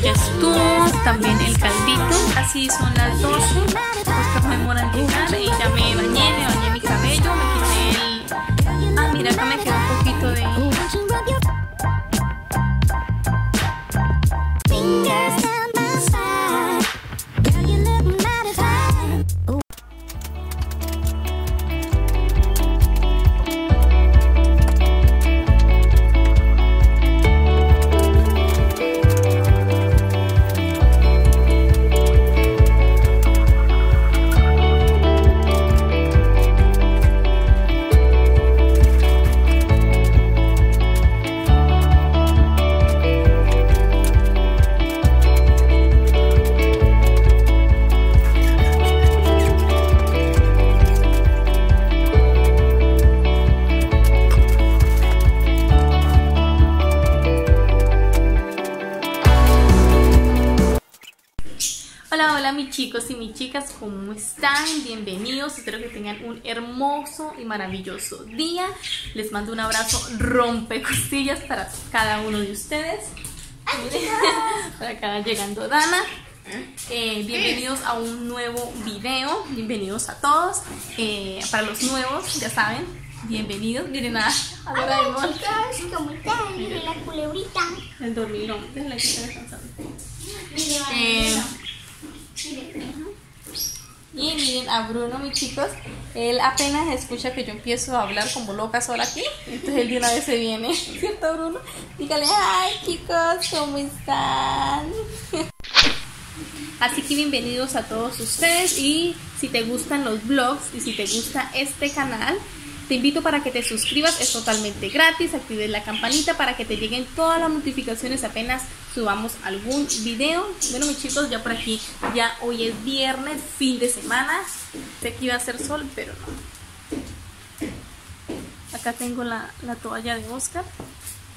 ya estuvo, también el caldito. Así son las 12, pues me demoran llegar y ya me bañé, me bañé mi cabello, me quité el... Ah, mira, acá me quedó un poquito de... mis chicos y mis chicas, ¿cómo están? Bienvenidos, espero que tengan un hermoso y maravilloso día. Les mando un abrazo rompecostillas para cada uno de ustedes. Por acá llegando Dana. Eh, bienvenidos a un nuevo video, bienvenidos a todos. Eh, para los nuevos, ya saben, bienvenidos. Miren a, a Doraemon. Hola chicos, ¿cómo están? La culebrita. El dormilón, déjenla que está descansando. Eh. Y miren a Bruno, mis chicos, él apenas escucha que yo empiezo a hablar como loca sola aquí, entonces él de una vez se viene, ¿cierto Bruno? Dígale, ay chicos, ¿cómo están? Así que bienvenidos a todos ustedes y si te gustan los vlogs y si te gusta este canal, te invito para que te suscribas, es totalmente gratis, actives la campanita para que te lleguen todas las notificaciones apenas subamos algún video. Bueno mis chicos, ya por aquí, ya hoy es viernes, fin de semana, sé que iba a hacer sol, pero no. Acá tengo la, la toalla de Oscar,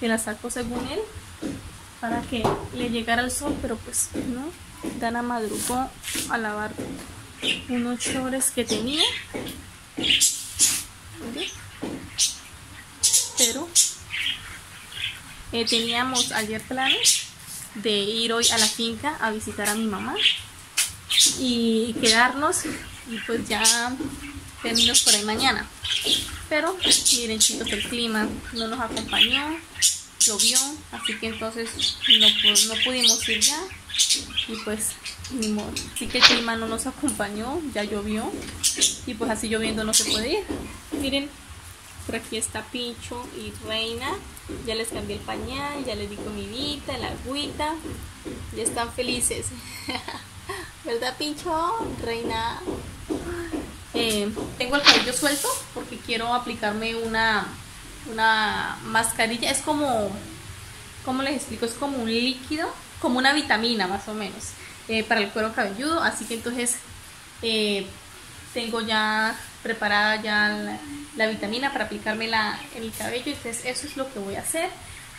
que la sacó según él, para que le llegara el sol, pero pues no. Dana madrugó a lavar unos chores que tenía. ¿Ve? Pero eh, teníamos ayer planes de ir hoy a la finca a visitar a mi mamá y quedarnos y pues ya terminos por ahí mañana. Pero miren chicos, el clima no nos acompañó, llovió, así que entonces no, no pudimos ir ya y pues ni modo. Así que el clima no nos acompañó, ya llovió y pues así lloviendo no se puede ir. Miren, por aquí está Pincho y Reina. Ya les cambié el pañal, ya les di comidita, la agüita. Ya están felices. ¿Verdad, Pincho? Reina. Eh, tengo el cabello suelto porque quiero aplicarme una, una mascarilla. Es como, ¿cómo les explico? Es como un líquido, como una vitamina más o menos, eh, para el cuero cabelludo. Así que entonces eh, tengo ya preparada ya la, la vitamina para aplicármela en el cabello. Entonces eso es lo que voy a hacer.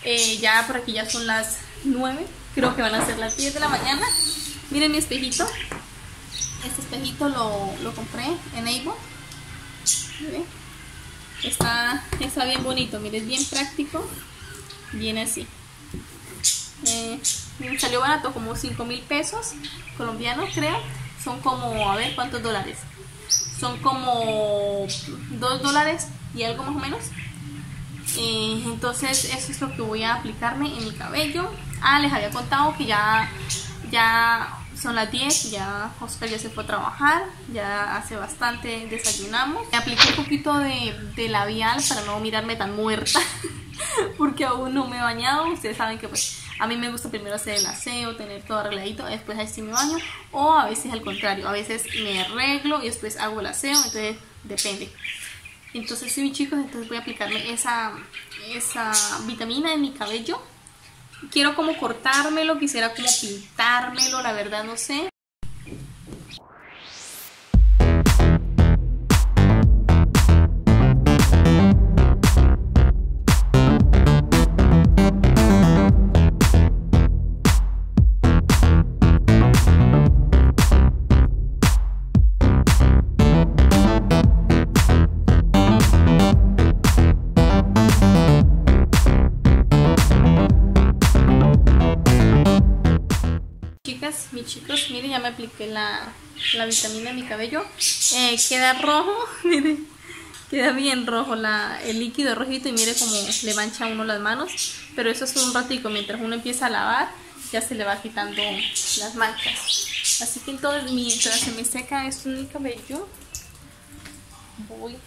Eh, ya por aquí ya son las 9, creo que van a ser las 10 de la mañana. Miren mi espejito. Este espejito lo, lo compré en Avon. Está, está bien bonito, miren, es bien práctico. Viene así. Eh, me salió barato, como 5 mil pesos colombianos, creo. Son como, a ver, ¿cuántos dólares? Son como 2 dólares y algo más o menos. Eh, entonces, eso es lo que voy a aplicarme en mi cabello. Ah, les había contado que ya, ya son las 10, ya Oscar ya se fue a trabajar, ya hace bastante desayunamos. Me apliqué un poquito de, de labial para no mirarme tan muerta, porque aún no me he bañado. Ustedes saben que pues a mí me gusta primero hacer el aseo, tener todo arregladito, después ahí sí me baño, o a veces al contrario, a veces me arreglo y después hago el aseo, entonces depende. Entonces sí, chicos, entonces voy a aplicarme esa, esa vitamina en mi cabello. Quiero como cortármelo, quisiera como pintármelo, la verdad no sé. Chicos, miren, ya me apliqué la, la vitamina en mi cabello. Eh, queda rojo, miren, queda bien rojo la, el líquido rojito y mire cómo le mancha uno las manos. Pero eso es un ratico, mientras uno empieza a lavar, ya se le va quitando las manchas. Así que entonces, mientras se me seca esto en mi cabello, voy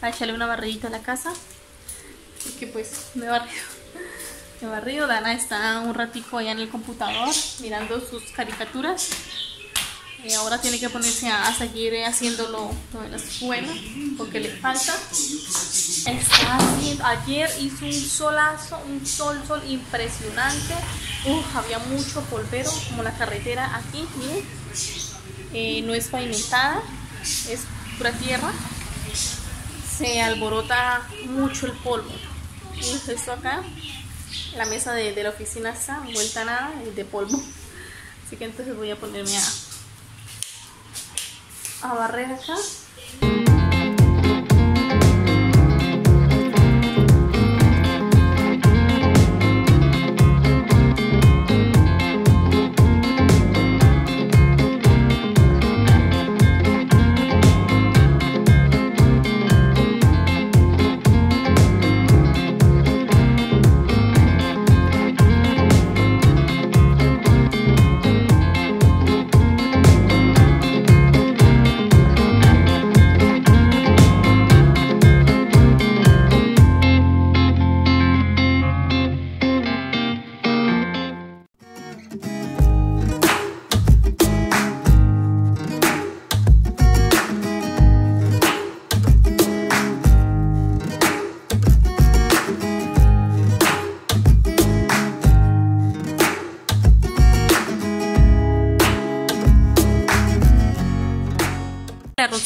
a echarle una barridita a la casa. Porque pues me barrido. Me barrido. Dana está un ratico allá en el computador mirando sus caricaturas. Ahora tiene que ponerse a, seguir haciendo lo, de la escuela porque le falta. Está haciendo, ayer hizo un solazo, un sol, sol impresionante. Uf, había mucho polvero, como la carretera aquí, miren. Eh, no es pavimentada, es pura tierra. Se alborota mucho el polvo. Uf, esto acá, la mesa de, la oficina está vuelta nada de polvo. Así que entonces voy a ponerme a a barrer acá.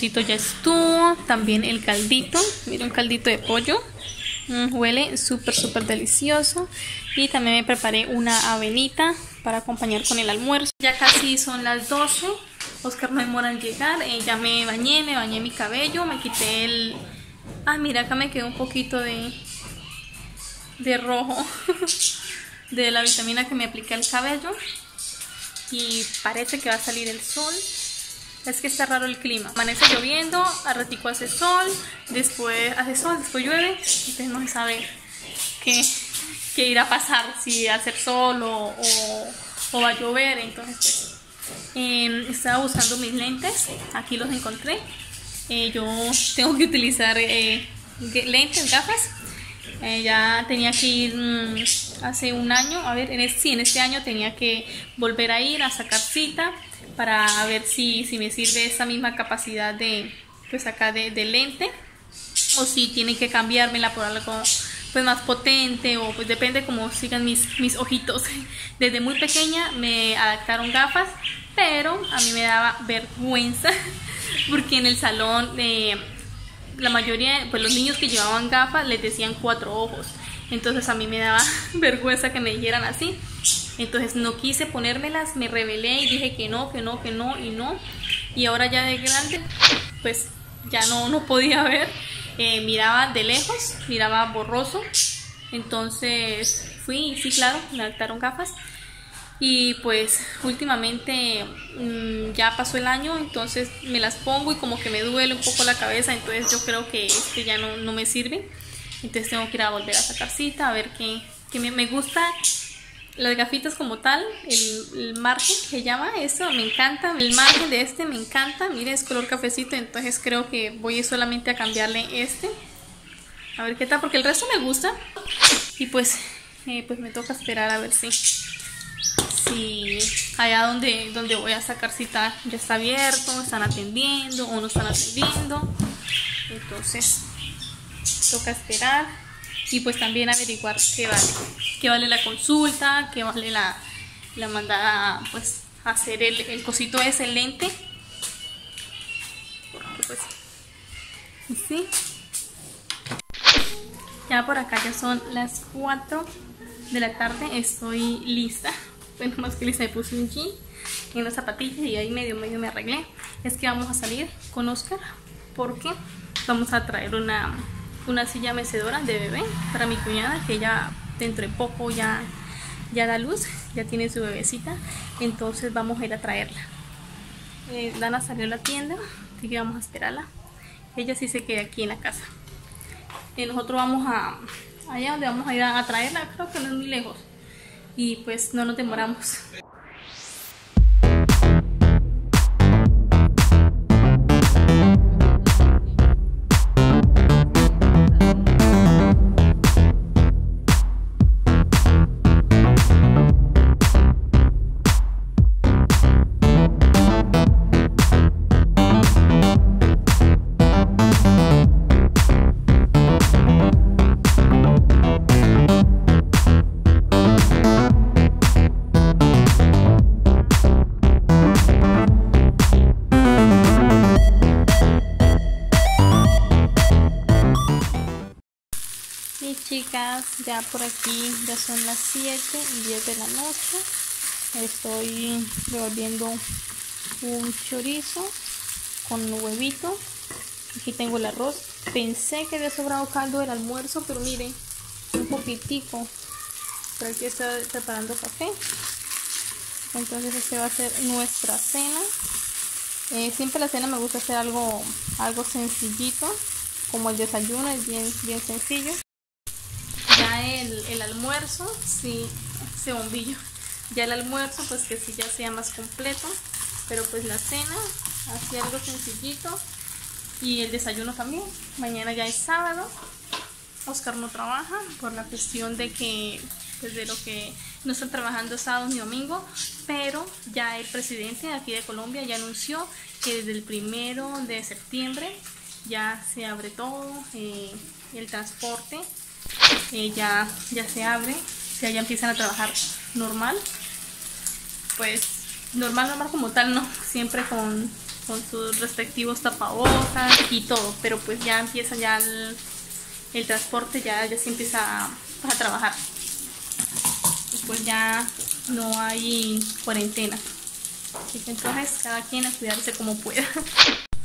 Arrocito ya estuvo, también el caldito, miren un caldito de pollo, mm, huele súper súper delicioso. Y también me preparé una avenita para acompañar con el almuerzo. Ya casi son las 12, Oscar no demora en llegar, eh, ya me bañé, me bañé mi cabello, me quité el... Ah, mira, acá me quedó un poquito de, de rojo de la vitamina que me apliqué al cabello. Y parece que va a salir el sol es que está raro el clima. Amanece lloviendo, a ratico hace sol, después hace sol, después llueve, y no se sabe qué, qué irá a pasar, si hacer sol o, o, va a llover. Entonces, pues, em, estaba buscando mis lentes, aquí los encontré. Eh, yo tengo que utilizar eh, lentes, gafas. Eh, ya tenía que ir mm, hace un año, a ver, en este, sí, en este año tenía que volver a ir a sacar cita para ver si, si me sirve esa misma capacidad de, pues acá de, lente o si tienen que cambiármela por algo pues más potente o pues depende como sigan mis, mis ojitos. Desde muy pequeña me adaptaron gafas, pero a mí me daba vergüenza porque en el salón eh, la mayoría, pues los niños que llevaban gafas les decían cuatro ojos. Entonces a mí me daba vergüenza que me dijeran así. Entonces no quise ponérmelas, me rebelé y dije que no, que no, que no y no. Y ahora ya de grande, pues ya no, no podía ver. Eh, miraba de lejos, miraba borroso. Entonces fui sí, claro, me adaptaron gafas. Y pues últimamente mm, ya pasó el año, entonces me las pongo y como que me duele un poco la cabeza, entonces yo creo que este ya no, no me sirve. Entonces tengo que ir a volver a sacar cita, a ver qué, qué me, gusta. Las gafitas como tal, el, margen que llama, eso me encanta, el margen de este me encanta, mire es color cafecito, entonces creo que voy solamente a cambiarle este, a ver qué tal, porque el resto me gusta, y pues, eh, pues me toca esperar a ver si, si allá donde, donde voy a sacar cita ya está abierto, están atendiendo o no están atendiendo, entonces toca esperar y pues también averiguar qué vale, qué vale la consulta, qué vale la, la mandada pues hacer el, cosito ese, lente. Pues, sí. Ya por acá ya son las 4 de la tarde, estoy lista. Bueno, más que lista me puse un jean y unas zapatillas y ahí medio medio me arreglé. Es que vamos a salir con Oscar porque vamos a traer una una silla mecedora de bebé para mi cuñada que ya dentro de poco ya, ya da luz ya tiene su bebecita, entonces vamos a ir a traerla. Eh, Dana salió a la tienda, así que vamos a esperarla. Ella sí se queda aquí en la casa. Y nosotros vamos a allá donde vamos a ir a traerla, creo que no es muy lejos. Y pues no nos demoramos. Ya por aquí ya son las 7 y 10 de la noche. Estoy revolviendo un chorizo con huevito. Aquí tengo el arroz. Pensé que había sobrado caldo del almuerzo, pero miren, un poquitico. Pero aquí estoy preparando café. Entonces este va a ser nuestra cena. Eh, siempre la cena me gusta hacer algo, algo sencillito, como el desayuno, es bien, bien sencillo el, almuerzo, sí, ese bombillo, ya el almuerzo pues que sí ya sea más completo, pero pues la cena, así algo sencillito. Y el desayuno también, mañana ya es sábado, Oscar no trabaja por la cuestión de que pues de lo que no están trabajando sábado ni domingo, pero ya el presidente aquí de Colombia ya anunció que desde el primero de septiembre ya se abre todo, eh, el transporte eh, ya, ya se abre, o sea, ya empiezan a trabajar normal, pues normal, normal como tal, no, siempre con, con sus respectivos tapabocas y todo, pero pues ya empieza ya el, transporte, ya, ya se empieza a, a trabajar, y pues ya no hay cuarentena, entonces cada quien a cuidarse como pueda.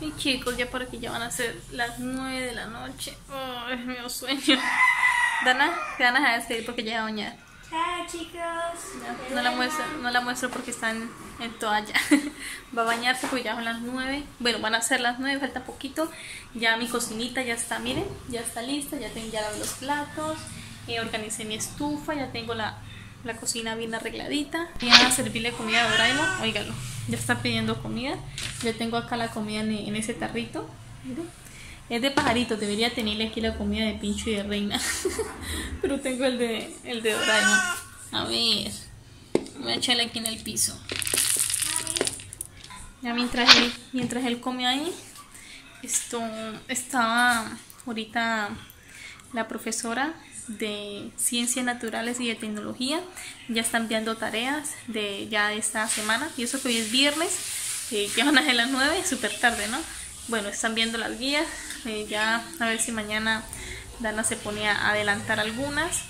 Y chicos, ya por aquí ya van a ser las 9 de la noche. Oh, es mío sueño. Dana, te van a despedir porque ya va a bañar. Chao chicos. No, no la muestro, no la muestro porque están en toalla. va a bañarse porque ya son las 9. Bueno, van a ser las 9, falta poquito. Ya mi cocinita ya está, miren, ya está lista. Ya tengo ya los platos. Eh, organicé mi estufa, ya tengo la, la cocina bien arregladita. Voy a servirle comida a Doraemon. Óigalo, ya está pidiendo comida. Ya tengo acá la comida en, ese tarrito. Es de pajarito, debería tenerle aquí la comida de pincho y de reina. Pero tengo el de, el de Doraemon. A ver. Voy a echarle aquí en el piso. Ya mientras él, mientras él come ahí, esto estaba ahorita la profesora de ciencias naturales y de tecnología. Ya está enviando tareas de ya esta semana. Y eso que hoy es viernes eh, ya van a ser las 9 súper tarde no bueno están viendo las guías eh, ya a ver si mañana Dana se pone a adelantar algunas.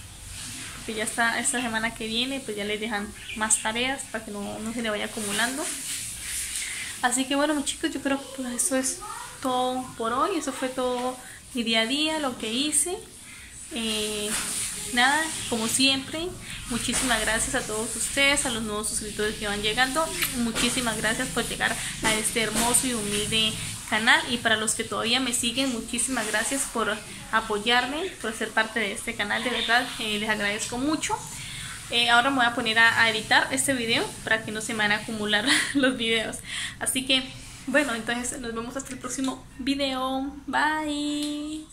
Que ya está esta semana que viene pues ya les dejan más tareas para que no, no se le vaya acumulando. Así que bueno chicos yo creo que pues eso es todo por hoy. Eso fue todo mi día a día lo que hice eh, nada, como siempre, muchísimas gracias a todos ustedes, a los nuevos suscriptores que van llegando. Muchísimas gracias por llegar a este hermoso y humilde canal. Y para los que todavía me siguen, muchísimas gracias por apoyarme, por ser parte de este canal. De verdad, eh, les agradezco mucho. Eh, ahora me voy a poner a, a editar este video para que no se me van a acumular los videos. Así que, bueno, entonces nos vemos hasta el próximo video. Bye.